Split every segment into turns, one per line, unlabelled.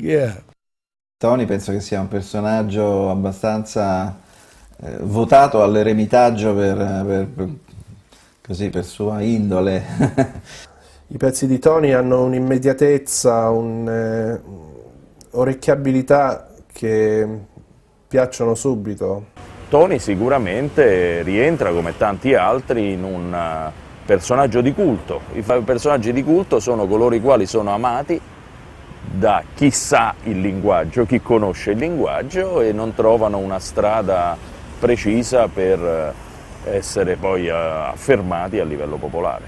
Yeah.
Tony penso che sia un personaggio abbastanza eh, votato all'eremitaggio per, per, per, così, per sua indole.
I pezzi di Tony hanno un'immediatezza, un'orecchiabilità eh, che piacciono subito.
Tony sicuramente rientra come tanti altri in un personaggio di culto. I personaggi di culto sono coloro i quali sono amati da chi sa il linguaggio, chi conosce il linguaggio e non trovano una strada precisa per eh, essere poi eh, affermati a livello popolare.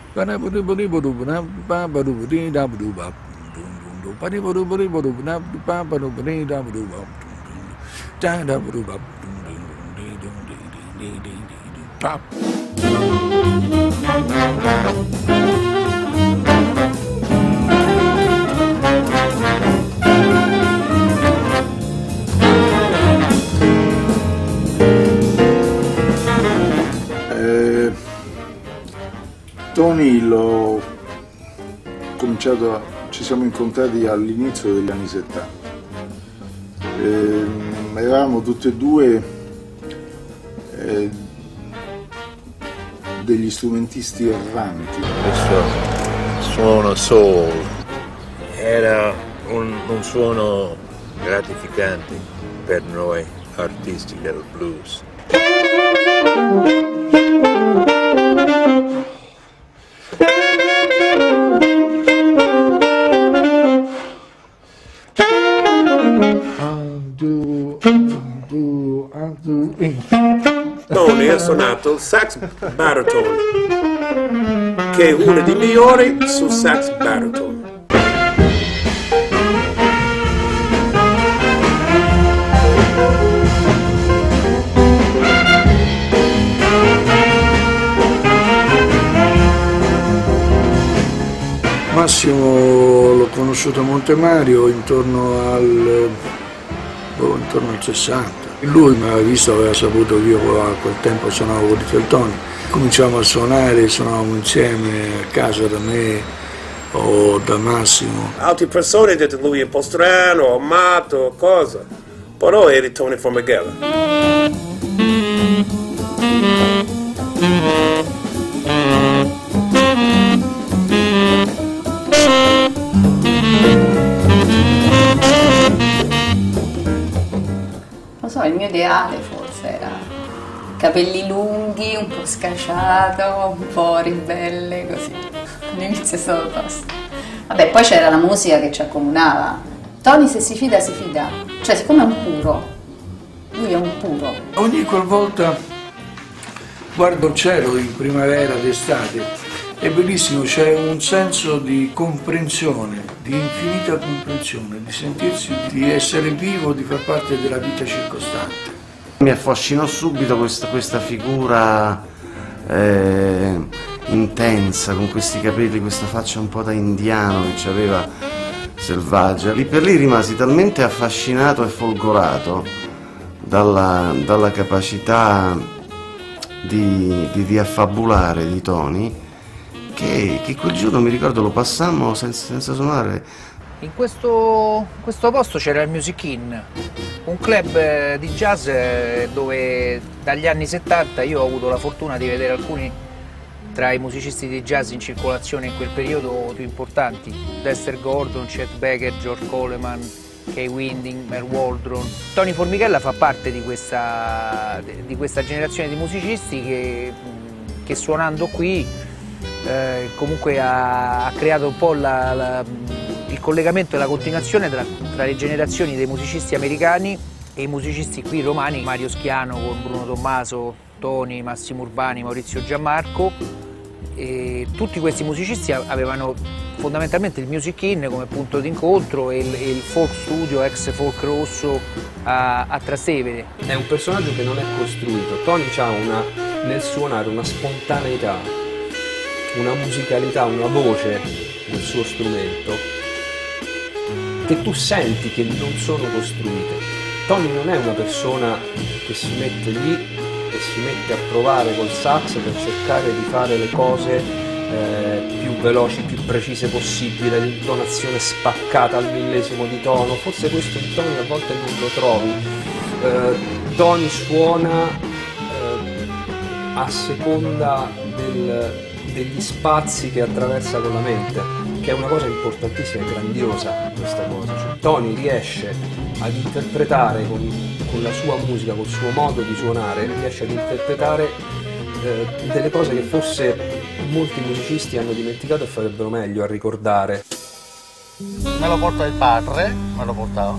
Pop.
Eh, Tony l'ho cominciato, a, ci siamo incontrati all'inizio degli anni 70. Eh, eravamo tutti e due eh, degli strumentisti erranti.
Questo suono soul era un, un suono gratificante per noi artisti del blues.
Tony ha suonato il sax baritone, che è uno dei migliori sul sax baritone.
Massimo l'ho conosciuto a Montemario intorno al, boh, intorno al 60. Lui mi aveva visto, aveva saputo che io a quel tempo suonavo con i Feltoni. Cominciamo a suonare, suonavamo insieme a casa da me o da Massimo.
Altre persone hanno detto lui è un po' strano, amato, cosa. Però era Tony Formigella.
So, il mio ideale forse era capelli lunghi, un po' scasciato, un po' ribelle, così. All'inizio è stato tosto. Vabbè, poi c'era la musica che ci accomunava. Tony se si fida si fida, cioè siccome è un puro, lui è un puro.
Ogni qualvolta guardo il cielo in primavera, d'estate, è bellissimo, c'è un senso di comprensione, di infinita comprensione, di sentirsi di essere vivo, di far parte della vita circostante.
Mi affascinò subito questa, questa figura eh, intensa, con questi capelli, questa faccia un po' da indiano che aveva selvaggia. Lì per lì rimasi talmente affascinato e folgorato dalla, dalla capacità di, di, di affabulare di Tony che, che, quel giorno mi ricordo lo passammo senza, senza suonare.
In questo, questo posto c'era il Music Inn, un club eh, di jazz eh, dove dagli anni 70 io ho avuto la fortuna di vedere alcuni tra i musicisti di jazz in circolazione in quel periodo più importanti, Dexter Gordon, Chet Baker, George Coleman, Kay Winding, Mel Waldron. Tony Formichella fa parte di questa, di questa generazione di musicisti che, che suonando qui eh, comunque ha, ha, creato un po' la, la, il collegamento e la continuazione tra, tra, le generazioni dei musicisti americani e i musicisti qui romani, Mario Schiano con Bruno Tommaso, Toni, Massimo Urbani, Maurizio Giammarco e tutti questi musicisti avevano fondamentalmente il Music Inn come punto d'incontro e il, il folk studio ex folk rosso a, a, Trastevere.
È un personaggio che non è costruito, Tony ha una, nel suonare una spontaneità una musicalità, una voce nel suo strumento che tu senti che non sono costruite. Tony non è una persona che si mette lì e si mette a provare col sax per cercare di fare le cose eh, più veloci, più precise possibile, l'intonazione spaccata al millesimo di tono, forse questo in Tony a volte non lo trovi. Eh, Tony suona eh, a seconda del, degli spazi che attraversa con la mente, che è una cosa importantissima e grandiosa questa cosa. Cioè, Tony riesce ad interpretare con, con la sua musica, col suo modo di suonare, riesce ad interpretare eh, delle cose che forse molti musicisti hanno dimenticato e farebbero meglio a ricordare.
Me lo portò il padre, me lo portò,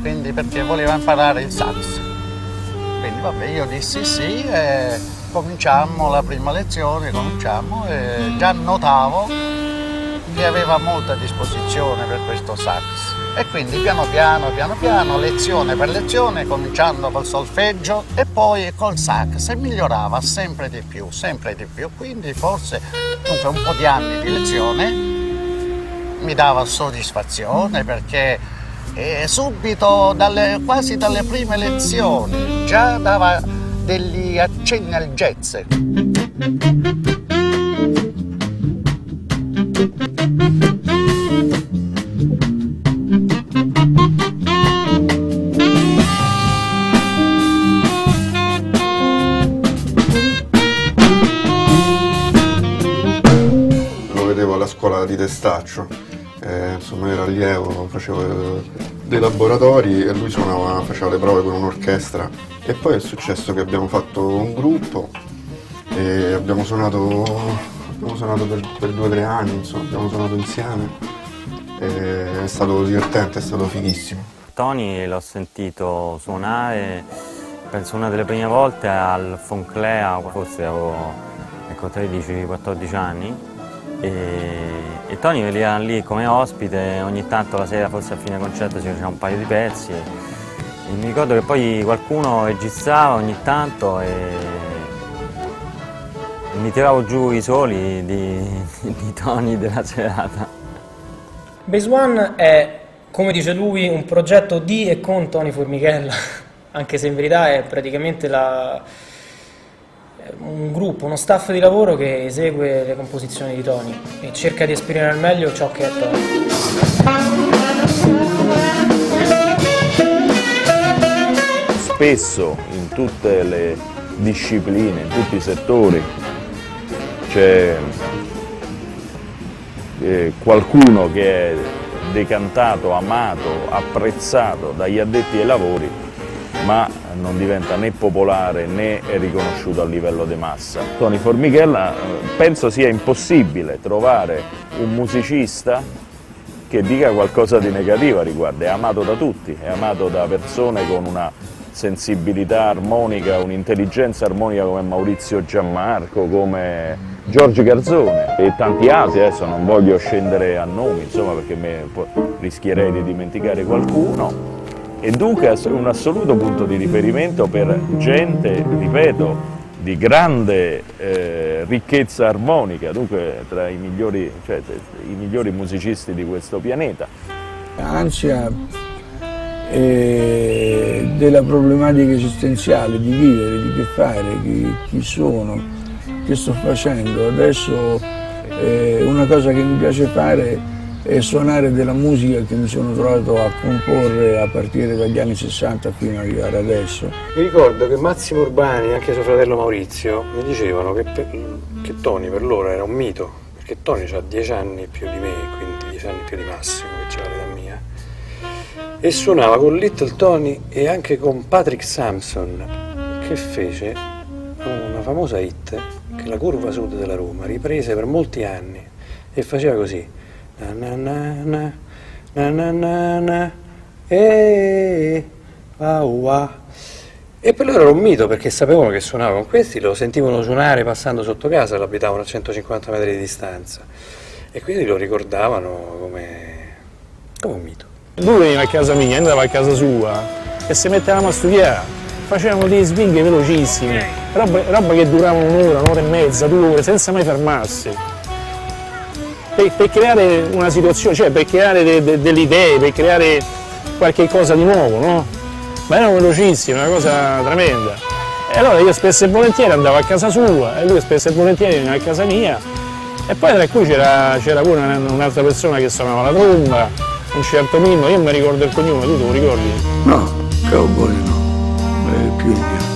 quindi perché voleva imparare il sax. Quindi vabbè, io dissi sì e cominciammo la prima lezione, cominciamo e già notavo che aveva molta disposizione per questo sax. E quindi piano piano, piano piano, lezione per lezione, cominciando col solfeggio e poi col sax e migliorava sempre di più, sempre di più. Quindi forse dunque, un po' di anni di lezione mi dava soddisfazione perché eh, subito, dalle, quasi dalle prime lezioni, già dava degli accenni al jazz.
Lo vedevo alla scuola di Testaccio, eh, insomma era allievo, facevo dei laboratori e lui suonava, faceva le prove con un'orchestra. E poi è successo che abbiamo fatto un gruppo e abbiamo suonato, abbiamo suonato per, per due o tre anni, insomma, abbiamo suonato insieme. E è stato divertente, è stato fighissimo.
Tony l'ho sentito suonare, penso una delle prime volte al Fonclea, forse avevo ecco, 13-14 anni, e, e Tony veniva lì come ospite, ogni tanto la sera, forse a fine concerto si faceva un paio di pezzi. E, e mi ricordo che poi qualcuno registrava ogni tanto e, e mi tiravo giù i soli di, di Tony della serata.
Base One è, come dice lui, un progetto di e con Tony Formichella, anche se in verità è praticamente la- un gruppo, uno staff di lavoro che esegue le composizioni di Tony e cerca di esprimere al meglio ciò che è Tony.
Spesso in tutte le discipline, in tutti i settori c'è eh, qualcuno che è decantato, amato, apprezzato dagli addetti ai lavori, ma non diventa né popolare né riconosciuto a livello di massa. Tony Formichella eh, penso sia impossibile trovare un musicista che dica qualcosa di negativo a riguardo, è amato da tutti, è amato da persone con una sensibilità armonica, un'intelligenza armonica come Maurizio Giammarco, come Giorgio Garzone e tanti altri, adesso non voglio scendere a nomi, insomma, perché rischierei di dimenticare qualcuno. E dunque è un assoluto punto di riferimento per gente, ripeto, di grande eh, ricchezza armonica, dunque tra i migliori, cioè, i migliori musicisti di questo pianeta.
Ansia eh, della problematica esistenziale, di vivere, di che fare, chi, chi sono, che sto facendo. Adesso eh, una cosa che mi piace fare è suonare della musica che mi sono trovato a comporre a partire dagli anni 60 fino ad arrivare adesso.
Mi ricordo che Massimo Urbani e anche suo fratello Maurizio mi dicevano che, per- che Tony per loro era un mito, perché Tony ha 10 anni più di me, quindi 10 anni più di Massimo, che c'era l'età mia, e suonava con Little Tony e anche con Patrick Sampson, che fece una famosa hit, che la curva sud della Roma, riprese per molti anni e faceva così. Na na na na, na na na na, eh, ah, ah. E per loro era un mito perché sapevano che suonava con questi, lo sentivano suonare passando sotto casa, lo abitavano a 150 metri di distanza e quindi lo ricordavano come, come un mito.
Lui veniva a casa mia, andava a casa sua e se mettevamo a studiare, facevamo dei swing velocissimi, roba, roba che duravano un'ora, un'ora e mezza, due ore, senza mai fermarsi. Per, per creare una situazione, cioè per creare de- de- delle idee, per creare qualche cosa di nuovo, no? Ma erano velocissimi, una cosa tremenda. E allora io spesso e volentieri andavo a casa sua e lui spesso e volentieri veniva a casa mia E poi tra cui c'era, pure un'altra persona che suonava la tromba, un certo Mimmo, io mi ricordo il cognome, tu te lo ricordi?
No, cowboy no, è più indiano.